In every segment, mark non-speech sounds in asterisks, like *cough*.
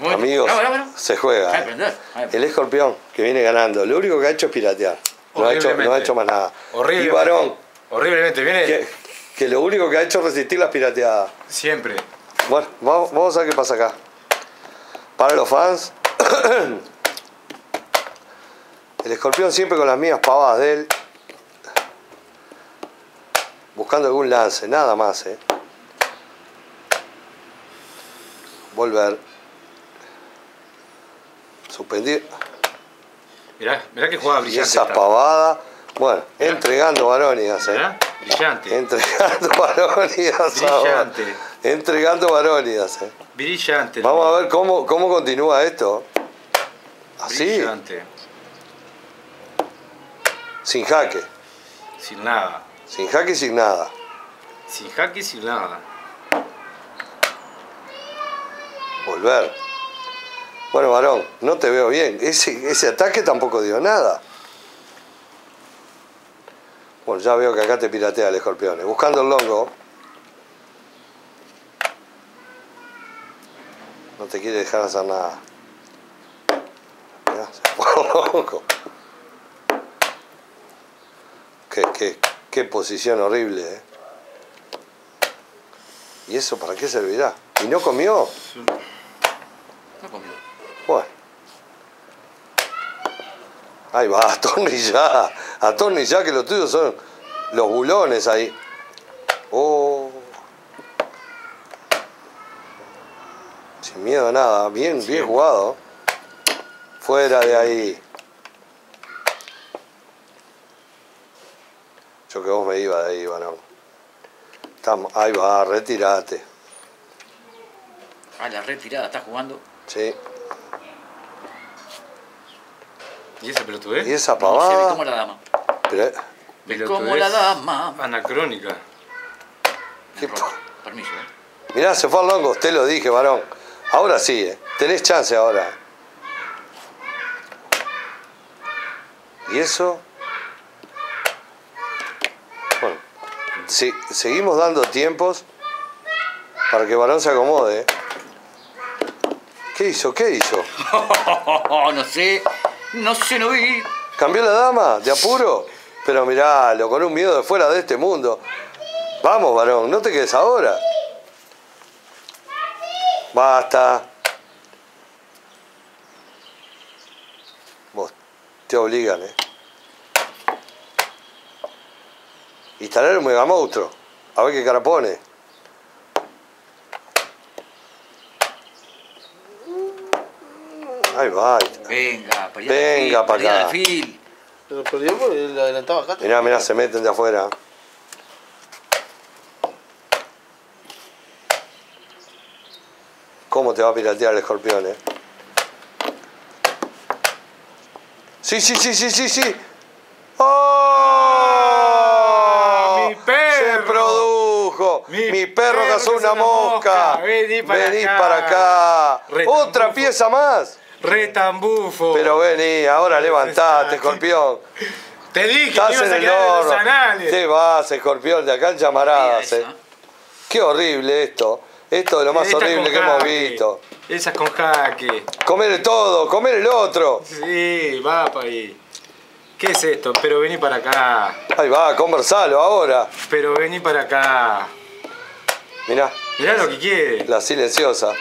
Muy- Amigos, Bueno, bueno, bueno. se juega. Eh. El escorpión que viene ganando. Lo único que ha hecho es piratear. No ha hecho, no ha hecho más nada. Horrible. Y varón, Horriblemente, viene que, que lo único que ha hecho es resistir las pirateadas. siempre. Bueno, vamos, vamos a ver qué pasa acá. Para los fans, *coughs* el escorpión siempre con las mías pavadas de él, buscando algún lance, nada más, ¿eh? Volver. Suspendir. Mirá, mirá que jugada Y brillante. esa esta. pavada, bueno, entregando varonías, ¿eh? Mirá, brillante. Entregando *laughs* ahora. Brillante. Entregando varonías, ¿eh? Brillante. Vamos a ver cómo, cómo continúa esto. Así, Brillante. sin jaque. Sin nada. Sin jaque y sin nada. Sin jaque, sin nada. Volver. Bueno, varón, no te veo bien. Ese, ataque tampoco dio nada. Bueno, ya veo que acá te piratea el escorpión. Buscando el longo. No te quiere dejar hacer nada. Mirá, se fue al longo. Qué, qué, qué posición horrible, ¿eh? ¿Y eso para qué servirá? ¿Y no comió? No comió. Bueno. Ahí va, *laughs* atornillá. Atornillá que los tuyos son los bulones ahí. Oh. Sin miedo a nada. Bien, bien jugado. Fuera de ahí. Yo que vos me iba de ahí, varón. Estamos- Ahí va, retirate. Ah, la retirada está jugando. Sí. ¿Y esa pelotudez? Y esa No, se ve pavada. como la dama. pero- Ve como la dama. Anacrónica. ¿Qué Permiso, ¿eh? Mirá, se fue al longo, te lo dije, varón. Ahora sí, eh. tenés chance ahora. ¿Y eso? Bueno, sí, seguimos dando tiempos para que varón se acomode. eh. ¿Qué hizo? ¿Qué hizo? *laughs* no sé. No sé, no vi. ¿Cambió la dama? ¿De apuro? Pero miralo, con un miedo de fuera de este mundo. Vamos, varón, no te quedes ahora. Basta. Vos te obligan, ¿eh? Instalar un mega monstruo. A ver qué cara pone. Ahí va. ahí está. Venga, para Venga, pa' acá. alfil. Pero perdió porque le adelantaba acá. Mirá, mirá, se meten de afuera. ¿Cómo te va a piratear el escorpión, eh? Sí, sí, sí, sí, sí, sí. ¡Oh! Mi perro. Se produjo. Mi, Mi perro perro cazó una una mosca. mosca. Vení para Vení acá. para acá. Otra pieza más. Retambufo. Pero vení, ahora levantate, escorpión. Te dije que Estás ibas en a el quedar en los horno. anales. Te vas, escorpión, de acá en llamaradas. Eh. Qué horrible esto. Esto es lo más Esta horrible con que hemos jaque. visto. Esas con jaque. Comer el todo, comer el otro. Sí, va para ahí. ¿Qué es esto? Pero vení para acá. Ahí va, conversalo ahora. Pero vení para acá. Mirá, Mirá lo que quiere. la silenciosa.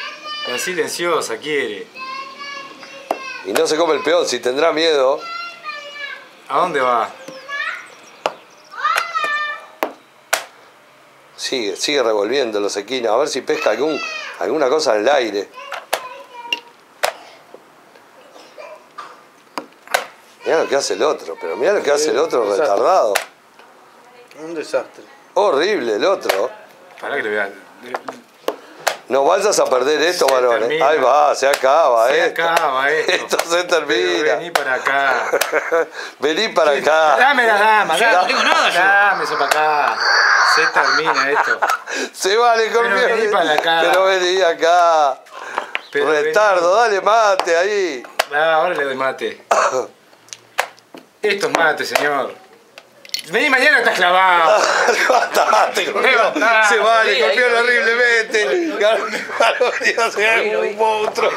La silenciosa quiere. Y no se come el peón, si tendrá miedo. ¿A dónde va? Sigue, sigue revolviendo los equinos. A ver si pesca algún, alguna cosa en el aire. Mirá lo que hace el otro, pero mirá lo que hace el otro Exacto. retardado. Un desastre. Horrible el otro. Pará que le voy a. No vayas a perder esto, Se varones. termina. Ahí va, se acaba Se esto. acaba *laughs* esto. Esto se Pero termina. *laughs* vení para acá. Vení para acá. Dame la dama, Yo no tengo nada, yo. Dame eso para acá. Se termina esto. Se vale, escorpión. vení para acá. Pero vení acá. Pero Retardo, dale mate ahí. Ah, ahora le doy mate. *coughs* Esto es mate, señor. Vení mañana estás clavado. *laughs* Levantate. Se va, le Sí, ahí golpearon horriblemente. Ganó, *laughs* un monstruo.